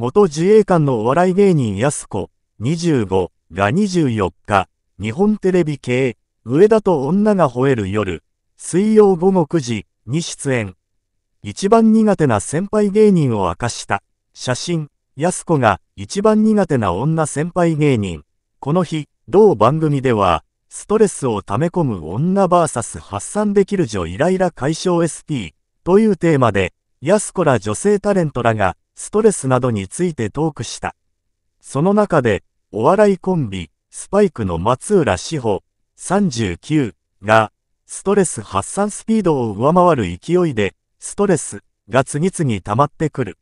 元自衛官のお笑い芸人安子、25が24日、日本テレビ系、上田と女が吠える夜、水曜午後9時に出演。一番苦手な先輩芸人を明かした。写真、安子が一番苦手な女先輩芸人。この日、同番組では、ストレスを溜め込む女 VS 発散できる女イライラ解消 SP というテーマで、安子ら女性タレントらがストレスなどについてトークした。その中で、お笑いコンビ、スパイクの松浦志保、39が、ストレス発散スピードを上回る勢いで、ストレスが次々溜まってくる。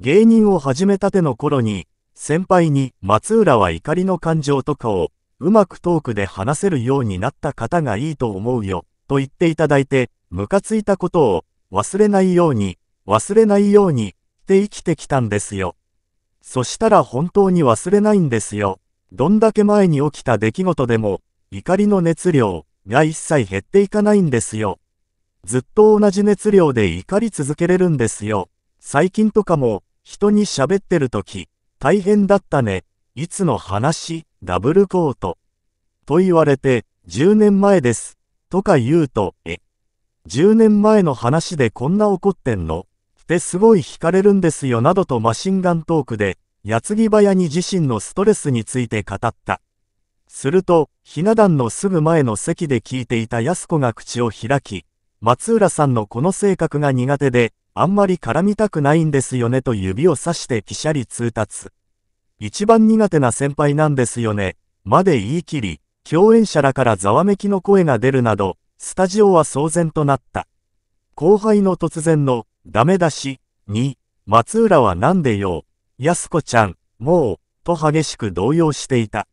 芸人を始めたての頃に、先輩に松浦は怒りの感情とかをうまくトークで話せるようになった方がいいと思うよ、と言っていただいて、ムカついたことを忘れないように、忘れないように、って生きてきたんですよ。そしたら本当に忘れないんですよ。どんだけ前に起きた出来事でも、怒りの熱量が一切減っていかないんですよ。ずっと同じ熱量で怒り続けれるんですよ。最近とかも、人に喋ってる時、大変だったね。いつの話？ダブルコート。と言われて、10年前です。とか言うと、え、10年前の話でこんな怒ってんの？ってすごい惹かれるんですよなどとマシンガントークで、矢継ぎ早に自身のストレスについて語った。すると、ひな壇のすぐ前の席で聞いていた安子が口を開き、松浦さんのこの性格が苦手で、あんまり絡みたくないんですよねと指をさしてピシャリ通達。一番苦手な先輩なんですよね、まで言い切り、共演者らからざわめきの声が出るなど、スタジオは騒然となった。後輩の突然の、ダメ出し、に、松浦はなんでよ、安子ちゃん、もう、と激しく動揺していた。